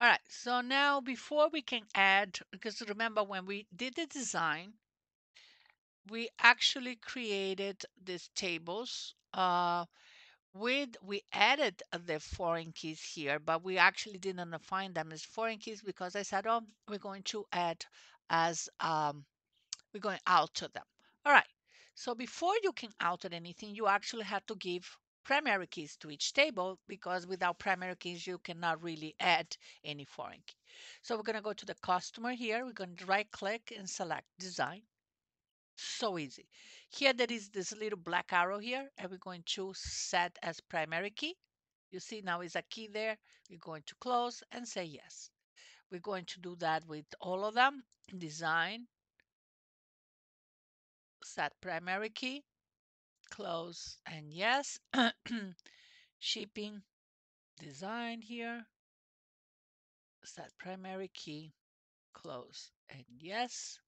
All right, so now before we can add, because remember when we did the design, we actually created these tables uh, with, we added the foreign keys here, but we actually didn't define them as foreign keys because I said, oh, we're going to add as, um, we're going to alter them. All right, so before you can alter anything, you actually have to give primary keys to each table because without primary keys, you cannot really add any foreign key. So we're going to go to the customer here. We're going to right click and select design. So easy. Here there is this little black arrow here and we're going to set as primary key. You see now is a key there. We're going to close and say yes. We're going to do that with all of them. Design, set primary key, close and yes. Shipping, design here, set primary key, close and yes.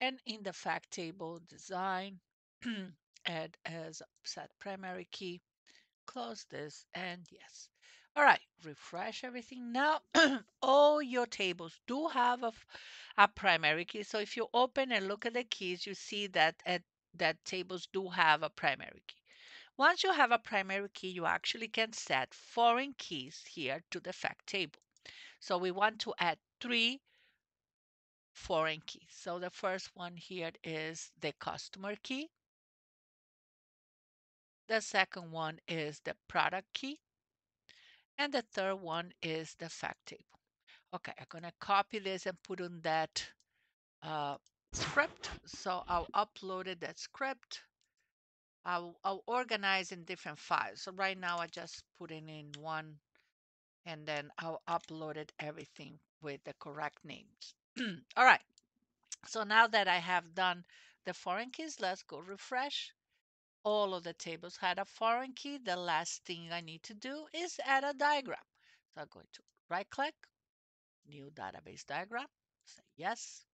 And in the fact table, design, add as set primary key, close this and yes. All right, refresh everything. Now, all your tables do have a, a, primary key. So if you open and look at the keys, you see that at, that tables do have a primary key. Once you have a primary key, you actually can set foreign keys here to the fact table. So we want to add three foreign keys. So the first one here is the customer key. The second one is the product key. And the third one is the fact table. Okay, I'm going to copy this and put in that uh, script. So I'll upload it, that script. I'll, I'll organize in different files. So right now I just put it in one and then I'll upload it everything with the correct names. All right. So now that I have done the foreign keys, let's go refresh. All of the tables had a foreign key. The last thing I need to do is add a diagram. So I'm going to right click, new database diagram, say yes.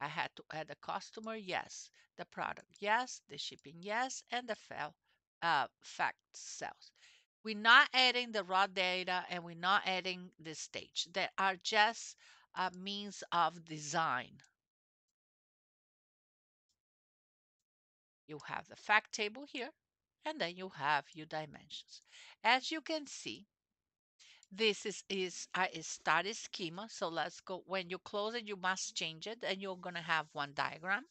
I had to add the customer, yes. The product, yes. The shipping, yes. And the file, uh, fact sales. We're not adding the raw data and we're not adding the stage. They are just a means of design. You have the fact table here, and then you have your dimensions. As you can see, this is, is a star schema. So let's go, when you close it, you must change it and you're gonna have one diagram.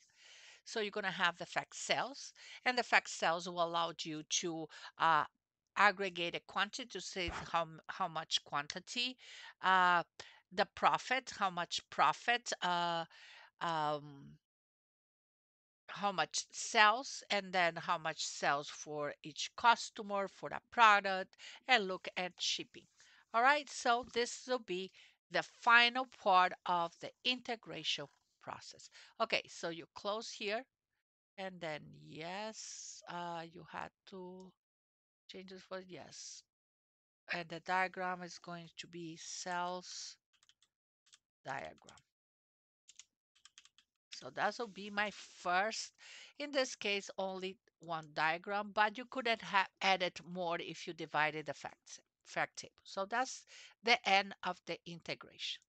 So you're gonna have the fact sales and the fact sales will allow you to uh, aggregate a quantity to say how, how much quantity, uh, the profit, how much profit, uh, um, how much sells and then how much sells for each customer for the product and look at shipping. All right, so this will be the final part of the integration process. Okay, so you close here and then yes, uh, you had to change this for yes. And the diagram is going to be cells diagram. So that will be my first, in this case, only one diagram, but you could have added more if you divided the facts, fact table. So that's the end of the integration.